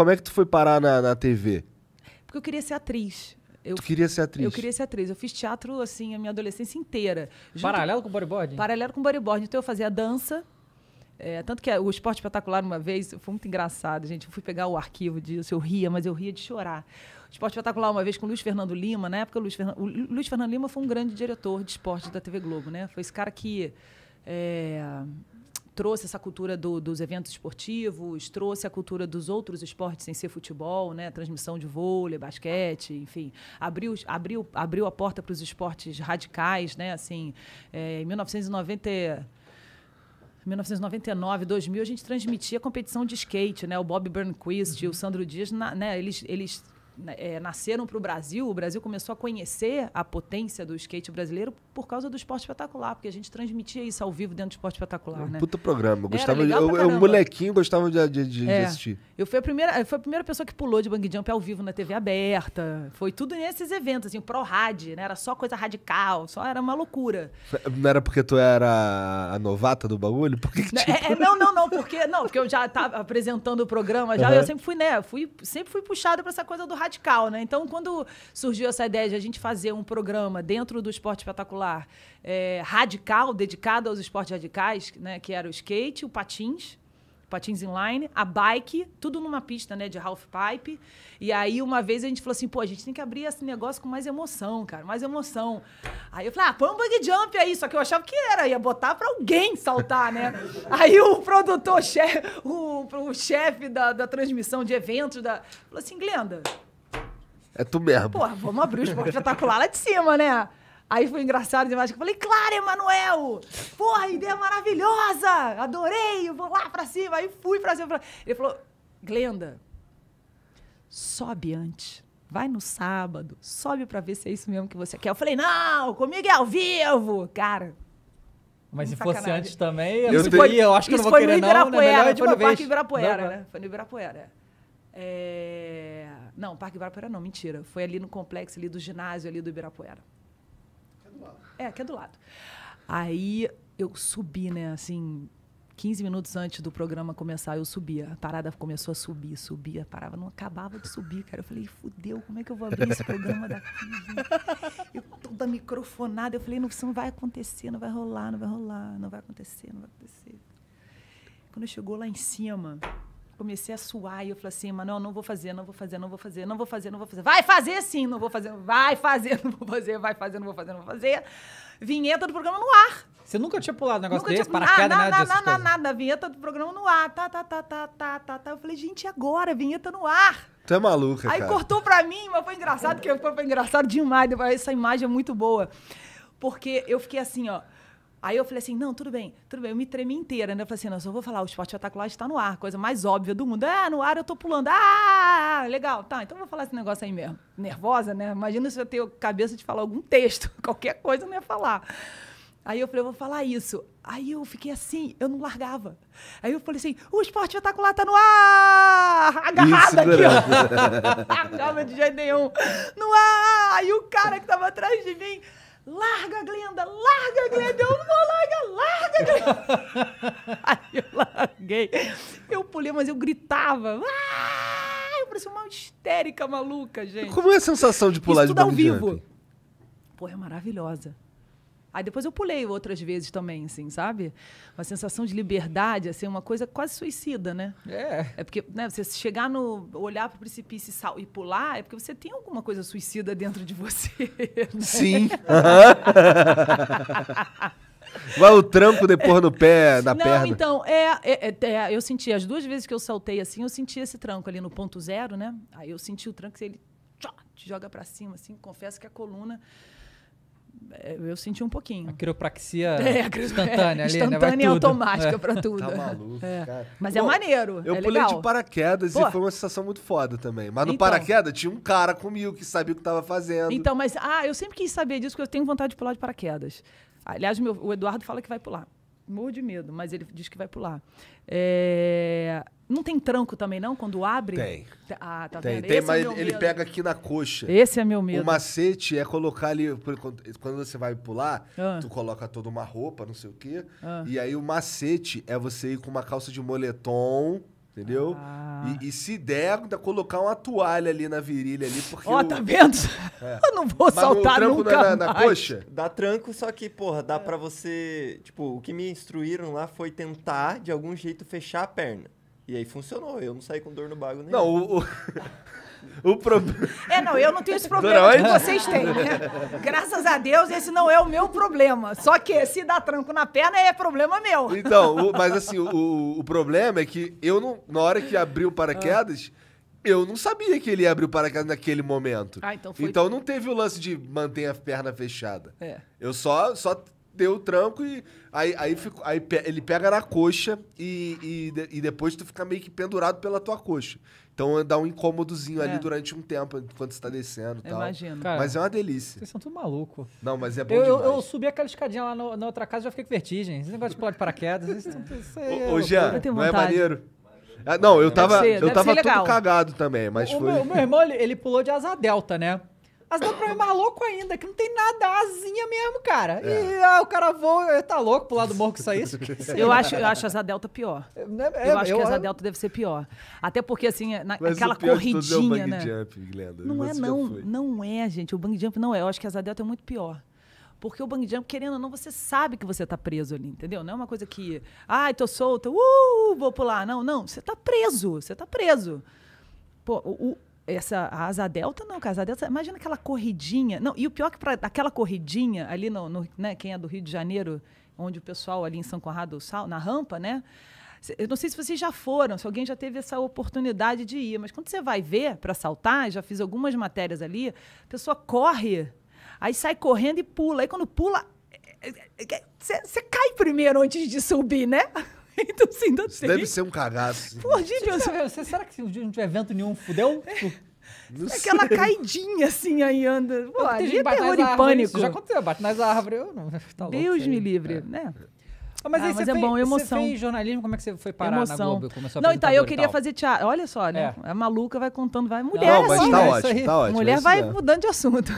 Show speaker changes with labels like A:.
A: como é que tu foi parar na, na TV?
B: Porque eu queria ser atriz. Eu,
A: Tu queria ser atriz?
B: eu queria ser atriz. Eu fiz teatro, assim, a minha adolescência inteira. Junto-
C: Paralelo com o bodyboard?
B: Paralelo com bodyboard. Então eu fazia dança. é, tanto que o esporte espetacular, uma vez, foi muito engraçado, gente. Eu fui pegar o arquivo disso, eu ria, mas eu ria de chorar. O esporte espetacular, uma vez, com o Luiz Fernando Lima, na época, o Luiz, Fernan- o Lu- Luiz Fernando Lima foi um grande diretor de esporte da TV Globo, né? Foi esse cara que é, trouxe essa cultura do- dos eventos esportivos, trouxe a cultura dos outros esportes sem ser futebol, né? Transmissão de vôlei, basquete, enfim, abriu, abriu, abriu a porta para os esportes radicais, né? Assim, é, em 1990 1999, 2000, a gente transmitia a competição de skate, né? O Bob Burnquist e o Sandro Dias, na- né? Eles, eles é, nasceram para o Brasil. O Brasil começou a conhecer a potência do skate brasileiro por causa do esporte espetacular, porque a gente transmitia isso ao vivo dentro do esporte espetacular, né?
A: Puta programa. Gostava eu, eu, molequinho, gostava de, de, de
B: É.
A: assistir.
B: Eu fui a primeira, eu fui a primeira pessoa que pulou de bungee jump ao vivo na TV aberta. Foi tudo nesses eventos, assim, o Pro Rad, né? Era só coisa radical, só era uma loucura.
A: Não era porque tu era a novata do bagulho? Por que que
B: Não,
A: tinha-
B: é- é, não, não, não, porque não, porque eu já estava apresentando o programa, já
A: Aham.
B: eu sempre fui, né, fui, sempre fui puxada para essa coisa do radical, né? Então, quando surgiu essa ideia de a gente fazer um programa dentro do esporte espetacular é, radical, dedicado aos esportes radicais, né, que era o skate, o patins, patins inline, a bike, tudo numa pista, né, de half pipe. E aí uma vez a gente falou assim, pô, a gente tem que abrir esse negócio com mais emoção, cara, mais emoção. Aí eu falei, ah, põe um bug jump aí, só que eu achava que era, ia botar pra alguém saltar, né? aí o produtor, chefe, o, o chefe da, da transmissão de eventos, da, falou assim, Glenda,
A: É tu mesmo.
B: Porra, vamos abrir o esporte espetacular lá de cima, né? Aí foi engraçado demais. Eu falei, claro, Emanuel! Porra, ideia maravilhosa! Adorei! Eu vou lá pra cima. Aí fui pra cima. Ele falou, Glenda, sobe antes. Vai no sábado, sobe pra ver se é isso mesmo que você quer. Eu falei, não, comigo é ao vivo! Cara,
C: Mas se
B: Sacanagem.
C: fosse antes também,
A: Eu
C: eu,
A: tenho-
C: foi, eu acho que eu
B: isso
C: não vou
B: foi
C: querer
B: no
C: não, né?
B: Ibirapuera,
C: Melhor de
B: foi
C: uma
B: no
C: vez.
B: Parque Ibirapuera,
C: Não,
B: né? Foi no Ibirapuera. É... Não, Parque Ibirapuera não, mentira. Foi ali no complexo ali do ginásio ali do Ibirapuera. É, que é do lado. Aí eu subi, né, assim, 15 minutos antes do programa começar, eu subia. A parada começou a subir, subia, parava, não acabava de subir, cara. Eu falei, fudeu, como é que eu vou abrir esse programa daqui? gente? Eu toda microfonada, eu falei, não, isso não vai acontecer, não vai rolar, não vai rolar, não vai acontecer, não vai acontecer. Quando chegou lá em cima, comecei a suar e eu falei assim, mas não, não vou fazer, não vou fazer, não vou fazer, não vou fazer, não vou fazer. Vai fazer sim, não vou fazer, vai fazer, não vou fazer, vai fazer, não vou fazer, não vou fazer. Vinheta do programa no ar.
C: Você nunca tinha pulado um negócio
B: Nunca
C: desse,
B: tinha-
C: paraquedas,
B: ah,
C: nada
B: nada,
C: dessas
B: nada,
C: coisas?
B: nada, vinheta do programa no ar. Tá, tá, tá, tá, tá, tá, tá. Eu falei, gente, agora? Vinheta no ar.
A: Tu é maluca,
B: Aí
A: cara.
B: cortou pra mim, mas foi engraçado, porque foi, foi engraçado demais. Essa imagem é muito boa. Porque eu fiquei assim, ó. Aí eu falei assim, não, tudo bem, tudo bem. Eu me tremi inteira, né? Eu falei assim, não, só vou falar, o esporte espetacular está no ar, coisa mais óbvia do mundo. Ah, no ar eu tô pulando. Ah, legal. Tá, então eu vou falar esse negócio aí mesmo. Nervosa, né? Imagina se eu tenho cabeça de falar algum texto, qualquer coisa eu não ia falar. Aí eu falei, eu vou falar isso. Aí eu fiquei assim, eu não largava. Aí eu falei assim, o esporte espetacular tá no ar! Agarrada aqui, ó. Largava de jeito nenhum. No ar! Aí o cara que tava atrás de mim, larga, Glenda, larga, Glenda. Eu não vou largar, larga, Glenda. Aí eu larguei. Eu pulei, mas eu gritava. Ah! Eu parecia uma histérica maluca, gente.
A: Como é a sensação de pular
B: Isso
A: de
B: tudo ao vivo. Pô, é maravilhosa. Aí depois eu pulei outras vezes também, assim, sabe? Uma sensação de liberdade, assim, uma coisa quase suicida, né?
C: É.
B: É porque, né, você chegar no. olhar para o precipício e, sal, e pular, é porque você tem alguma coisa suicida dentro de você. né?
A: Sim. Vai o tranco depois no pé, na
B: Não,
A: perna.
B: então, é, é, é, é, eu senti, as duas vezes que eu saltei assim, eu senti esse tranco ali no ponto zero, né? Aí eu senti o tranco, ele tchá, te joga para cima, assim, confesso que a coluna. É, Eu senti um pouquinho.
C: A quiropraxia
B: É, a cri-
C: instantânea
B: é,
C: ali, né?
B: Instantânea e
C: tudo.
B: automática
C: É.
B: pra tudo.
A: Tá maluco,
B: É.
A: cara.
B: Mas é
A: Pô,
B: maneiro,
A: Eu
B: é
A: pulei
B: legal.
A: de paraquedas
B: Pô.
A: e foi uma sensação muito foda também. Mas no
B: Então.
A: paraquedas tinha um cara comigo que sabia o que tava fazendo.
B: Então, mas ah, eu sempre quis saber disso, porque eu tenho vontade de pular de paraquedas. Aliás, meu- o Eduardo fala que vai pular. Morro de medo, mas ele diz que vai pular. É, Não tem tranco também, não? Quando abre?
A: Tem.
B: Ah, tá
A: tem,
B: vendo?
A: tem,
B: Esse é
A: mas
B: meu
A: ele
B: medo.
A: pega aqui na coxa.
B: Esse é meu medo.
A: O macete é colocar ali. Quando você vai pular,
B: Ah.
A: tu coloca toda uma roupa, não sei o quê.
B: Ah.
A: E aí o macete é você ir com uma calça de moletom, entendeu?
B: Ah.
A: E, e se der, ainda colocar uma toalha ali na virilha ali, porque
B: Ó,
A: o-
B: tá vendo? Eu não vou
A: Mas
B: saltar
A: tranco
B: nunca
A: é na, na
B: mais.
A: coxa?
D: Dá tranco, só que, porra, dá pra você. Tipo, o que me instruíram lá foi tentar, de algum jeito, fechar a perna. E aí funcionou. Eu não saí com dor no bago nem.
A: Não, o, o, o problema...
B: É, não, eu não tenho esse problema que vocês têm, né? Graças a Deus, esse não é o meu problema. Só que se dá tranco na perna é problema meu.
A: Então, o- mas assim, o, o problema é que eu não... Na hora que abriu o paraquedas, eu não sabia que ele ia abrir o paraquedas naquele momento.
B: Ah, então foi-
A: Então não teve o lance de manter a perna fechada.
B: É.
A: Eu só, só dei o tranco e aí, aí, fico- aí pe- ele pega na coxa e, e, e depois tu fica meio que pendurado pela tua coxa. Então dá um incômodozinho ali
B: É.
A: durante um tempo, enquanto você tá descendo e tal.
B: Imagino.
C: Cara,
A: Mas é uma delícia.
C: Vocês são tudo maluco.
A: Não, mas é bom
C: Eu, eu,
A: demais.
C: eu subi aquela escadinha lá no- na outra casa e já fiquei com vertigem. Esse negócio de pular de paraquedas. Isso, isso aí
A: Ô, Jean,
B: Eu
A: não é maneiro? Ah, não, eu tava,
B: ser,
A: eu tava todo cagado também, mas
C: o,
A: foi...
C: meu, o meu irmão, ele, ele pulou de asa delta, né? Asa delta pra mim é mais louco ainda, que não tem nada, asinha mesmo, cara.
A: É.
C: E ah, o cara voa, tá louco pular do morro com isso aí? Isso que-
B: Eu acho, eu acho a asa delta pior.
C: né,
B: Eu acho que a asa delta deve ser pior. Até porque, assim, na,
A: Mas
B: aquela
A: o pior de tudo é o
B: corridinha,
A: bungee
B: né?
A: jump, Glenda.
B: Não é,
A: Você já
B: não. Não é, gente. O bang jump não é. Eu acho que a asa delta é muito pior. Porque o bang jump, querendo ou não, você sabe que você tá preso ali, entendeu? Não é uma coisa que, ai, tô solta, uh, vou pular. Não, não. Você tá preso. Você tá preso. Pô, o, o- essa a asa delta, não, cara. A asa delta, imagina aquela corridinha. Não, e o pior é que para aquela corridinha ali no, no- né, quem é do Rio de Janeiro, onde o pessoal ali em São Conrado, sal, na rampa, né? Eu não sei se vocês já foram, se alguém já teve essa oportunidade de ir, mas quando você vai ver para saltar, já fiz algumas matérias ali, a pessoa corre, aí sai correndo e pula. Aí quando pula, você cai primeiro antes de subir, né? Então, assim, ainda
A: Isso
B: tem.
A: deve ser um cagaço.
B: Pô, gente, eu-
C: Você- será que se um dia não tiver vento nenhum, fudeu?
A: Não sei.
B: aquela caidinha assim aí anda. Pô,
C: Tem gente
B: é terror e pânico.
C: Isso já aconteceu, bate nas árvores. Eu não, tá louco
B: Deus me livre, né?
C: Ah, mas
B: Ah,
C: aí
B: mas
C: você
B: é
C: fez,
B: bom, emoção.
C: Você fez jornalismo, como é que você foi parar na
B: Emoção.
C: Globo? Começou a
B: Não, então, eu queria fazer teatro. Olha só, né? A maluca vai contando, vai. Mulher,
A: Não,
B: é
A: mas
B: assim,
A: tá
B: né?
A: ótimo, tá ótimo.
B: Mulher vai
A: mesmo.
B: mudando de assunto.